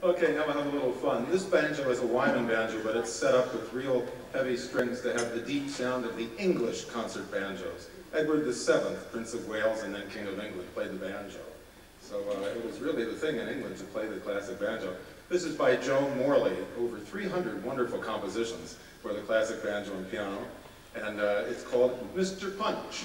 Okay, now we'll have a little fun. This banjo is a Weymann banjo, but it's set up with real heavy strings to have the deep sound of the English concert banjos. Edward VII, Prince of Wales and then King of England, played the banjo. So uh, it was really the thing in England to play the classic banjo. This is by Joe Morley, over 300 wonderful compositions for the classic banjo and piano, and uh, it's called Mr. Punch.